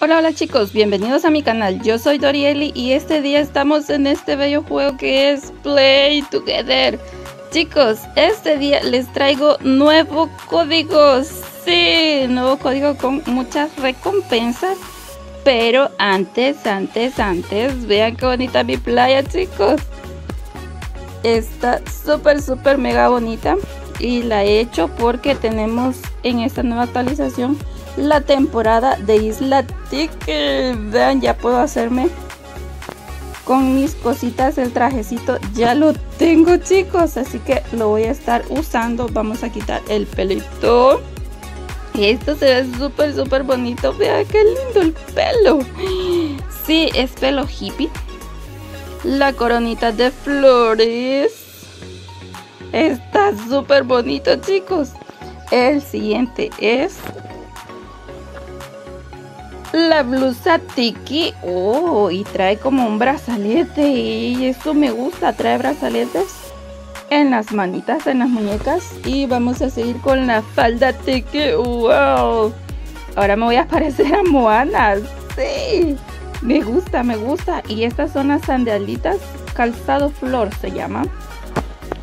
Hola hola chicos, bienvenidos a mi canal, yo soy Dorieli y este día estamos en este bello juego que es Play Together. Chicos, este día les traigo nuevo código, sí, nuevo código con muchas recompensas. Pero antes, antes, antes, vean qué bonita mi playa chicos. Está súper, súper mega bonita y la he hecho porque tenemos en esta nueva actualización la temporada de Isla Ticket. Vean, ya puedo hacerme con mis cositas el trajecito. Ya lo tengo, chicos. Así que lo voy a estar usando. Vamos a quitar el pelito. Esto se ve súper, súper bonito. Vean qué lindo el pelo. Sí, es pelo hippie. La coronita de flores. Está súper bonito, chicos. El siguiente es la blusa tiki. Oh, y trae como un brazalete. Y eso me gusta. Trae brazaletes en las manitas, en las muñecas. Y vamos a seguir con la falda tiki. Wow. Ahora me voy a parecer a Moana. Sí. Me gusta, me gusta. Y estas son las sandalitas. Calzado flor se llama.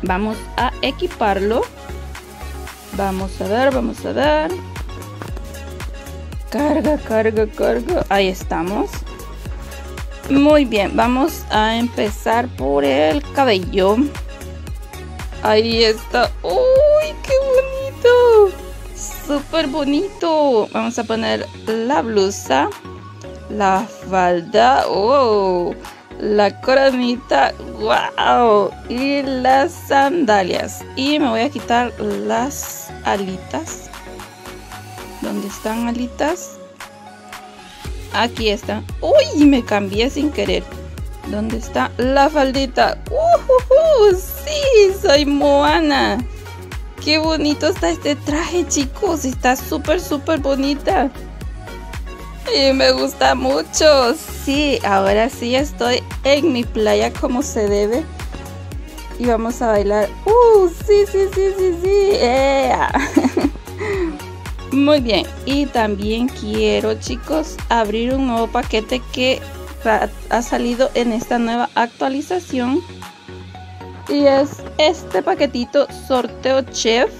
Vamos a equiparlo. Vamos a ver, vamos a ver. Carga, carga, carga. Ahí estamos. Muy bien, vamos a empezar por el cabello. Ahí está. ¡Uy, qué bonito! Súper bonito. Vamos a poner la blusa, la falda. ¡Oh! La coronita. ¡Wow! Y las sandalias. Y me voy a quitar las alitas ¿Dónde están alitas? Aquí está. ¡Uy! Me cambié sin querer. ¿Dónde está la faldita? ¡Uh, sí ¡Soy Moana! ¡Qué bonito está este traje, chicos! Está súper, súper bonita. Y me gusta mucho. Sí, ahora sí estoy en mi playa como se debe. Y vamos a bailar. ¡Uh! Sí, sí, sí, sí, sí. Muy bien, y también quiero chicos abrir un nuevo paquete que ha salido en esta nueva actualización. Y es este paquetito sorteo chef.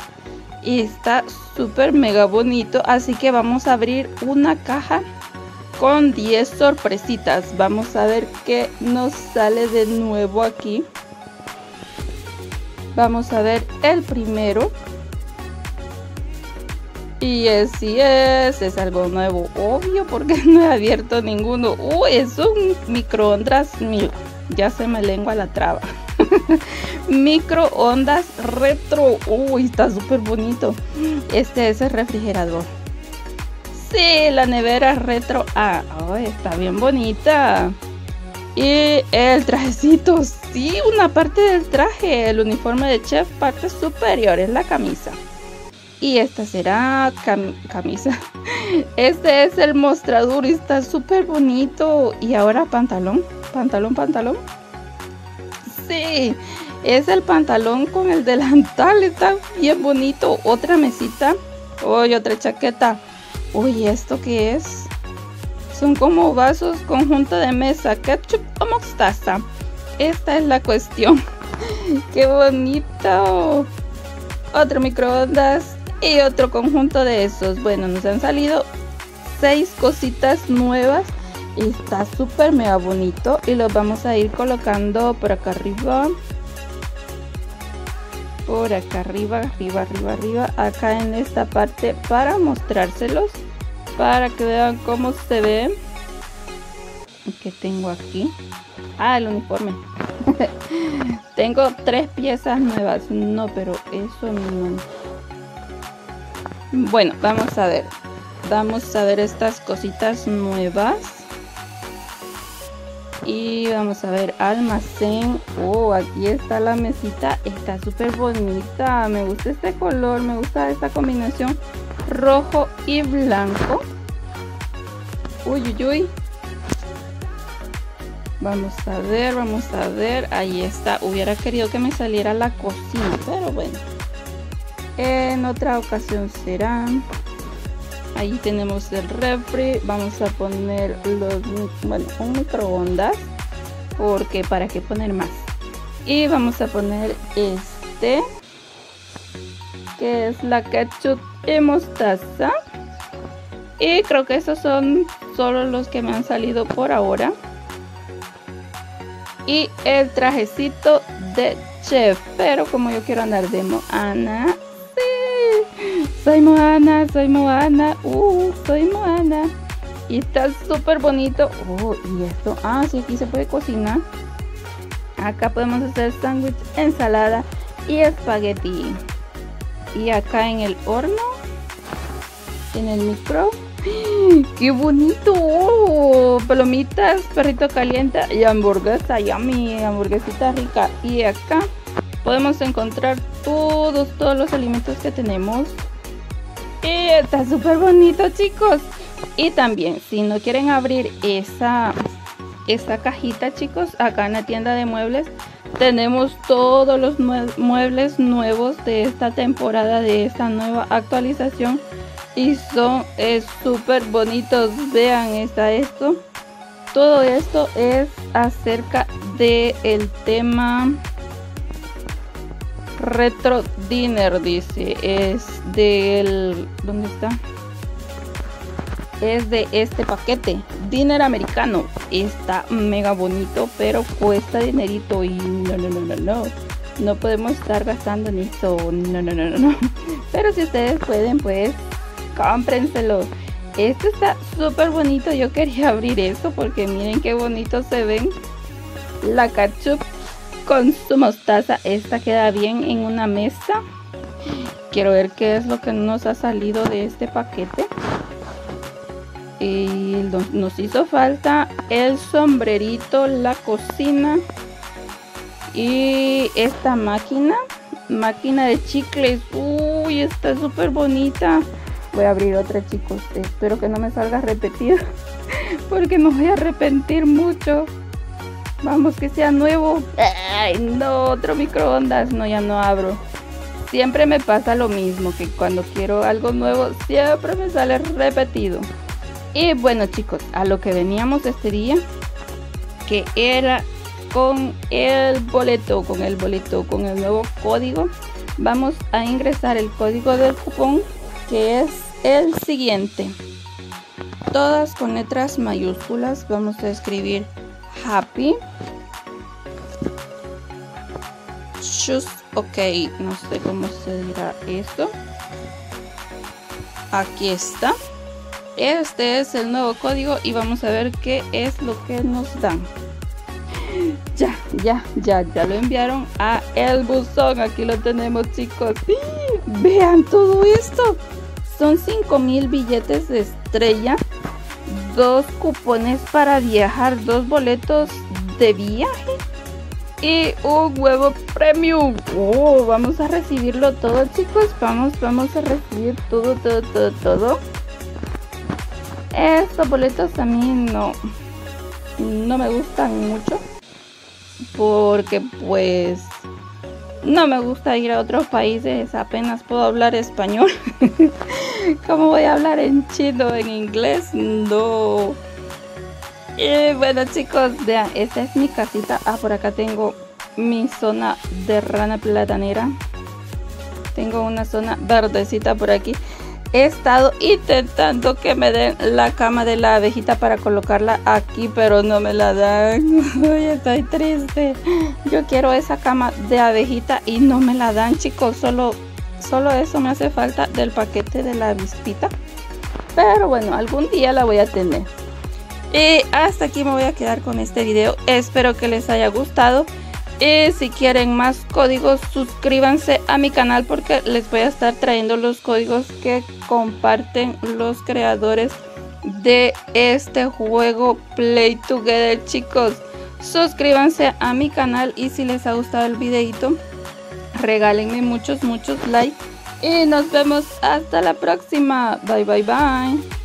Y está súper mega bonito. Así que vamos a abrir una caja con 10 sorpresitas. Vamos a ver qué nos sale de nuevo aquí. Vamos a ver el primero. Y es, es algo nuevo, obvio, porque no he abierto ninguno. Uy, es un microondas mío. Ya se me lengua la traba. microondas retro. Uy, está súper bonito. Este es el refrigerador. Sí, la nevera retro. Ah, está bien bonita. Y el trajecito, sí, una parte del traje, el uniforme de chef, parte superior, es la camisa. Y esta será camisa. Este es el mostrador y está súper bonito. Y ahora pantalón. Pantalón, pantalón. Sí, es el pantalón con el delantal. Está bien bonito. Otra mesita. Uy, otra chaqueta. Uy, ¿esto qué es? Son como vasos conjunto de mesa. Ketchup o mostaza. Esta es la cuestión. ¡Qué bonito! Otro microondas y otro conjunto de esos. Bueno, nos han salido seis cositas nuevas. Y está súper mega bonito. Y los vamos a ir colocando por acá arriba. Por acá arriba arriba arriba arriba. Acá en esta parte para mostrárselos. Para que vean cómo se ve. Que tengo aquí ah el uniforme. Tengo tres piezas nuevas. No pero eso no bueno, vamos a ver. Vamos a ver estas cositas nuevas. Y vamos a ver almacén. Oh, aquí está la mesita. Está súper bonita. Me gusta este color. Me gusta esta combinación rojo y blanco. Uy, uy, uy. Vamos a ver, vamos a ver. Ahí está. Hubiera querido que me saliera la cocina, pero bueno. En otra ocasión será. Ahí tenemos el refri. Vamos a poner los, un microondas. Porque para qué poner más. Y vamos a poner este. Que es la ketchup y mostaza. Y creo que esos son solo los que me han salido por ahora. Y el trajecito de chef. Pero como yo quiero andar de Moana. Soy Moana, soy Moana. Uh, soy Moana. Y está súper bonito. Oh, y esto. Ah, sí, aquí se puede cocinar. Acá podemos hacer sándwich, ensalada y espagueti. Y acá en el horno. En el micro ¡Qué bonito! Palomitas, perrito caliente y hamburguesa. mi hamburguesita rica. Y acá podemos encontrar todos, todos los alimentos que tenemos. Y está súper bonito, chicos. Y también, si no quieren abrir esa, esa cajita, chicos, acá en la tienda de muebles tenemos todos los muebles nuevos de esta temporada, de esta nueva actualización. Y son súper bonitos. Vean está esto. Todo esto es acerca del el tema retro dinner dice es del dónde está es de este paquete dinner americano está mega bonito pero cuesta dinerito y no no no no no no podemos estar gastando en esto no no no no no pero si ustedes pueden pues cómprenselo. Este está súper bonito. Yo quería abrir esto porque miren qué bonito se ven. La ketchup con su mostaza. Esta queda bien en una mesa. Quiero ver qué es lo que nos ha salido de este paquete. Y nos hizo falta el sombrerito, la cocina y esta máquina. Máquina de chicles. Uy, está súper bonita. Voy a abrir otra chicos. Espero que no me salga repetido. Porque me voy a arrepentir mucho. Vamos que sea nuevo. Ay, no, otro microondas. No, ya no abro. Siempre me pasa lo mismo. Que cuando quiero algo nuevo, siempre me sale repetido. Y bueno chicos, a lo que veníamos este día. Que era con el boleto. Con el boleto, con el nuevo código. Vamos a ingresar el código del cupón. Que es el siguiente. Todas con letras mayúsculas. Vamos a escribir happy. Choose ok. No sé cómo se dirá esto. Aquí está. Este es el nuevo código y vamos a ver qué es lo que nos dan. Ya, ya, ya, ya lo enviaron a el buzón. Aquí lo tenemos, chicos. Vean todo esto. Son 5000 billetes de estrella, dos cupones para viajar, dos boletos de viaje y un huevo premium. Oh, vamos a recibirlo todo, chicos. Vamos, vamos a recibir todo, todo, todo, todo. Estos boletos a mí no, no me gustan mucho porque pues no me gusta ir a otros países, apenas puedo hablar español. ¿Cómo voy a hablar en chino, en inglés? No. Y bueno chicos, vean, esta es mi casita. Ah, por acá tengo mi zona de rana platanera. Tengo una zona verdecita por aquí he estado intentando que me den la cama de la abejita para colocarla aquí, pero no me la dan. Ay, estoy triste. Yo quiero esa cama de abejita y no me la dan, chicos. Solo, solo eso me hace falta del paquete de la avispita. Pero bueno, algún día la voy a tener. Y hasta aquí me voy a quedar con este video. Espero que les haya gustado. Y si quieren más códigos, suscríbanse a mi canal porque les voy a estar trayendo los códigos que comparten los creadores de este juego Play Together, chicos. Suscríbanse a mi canal y si les ha gustado el videito, regálenme muchos, muchos likes. Y nos vemos hasta la próxima. Bye, bye, bye.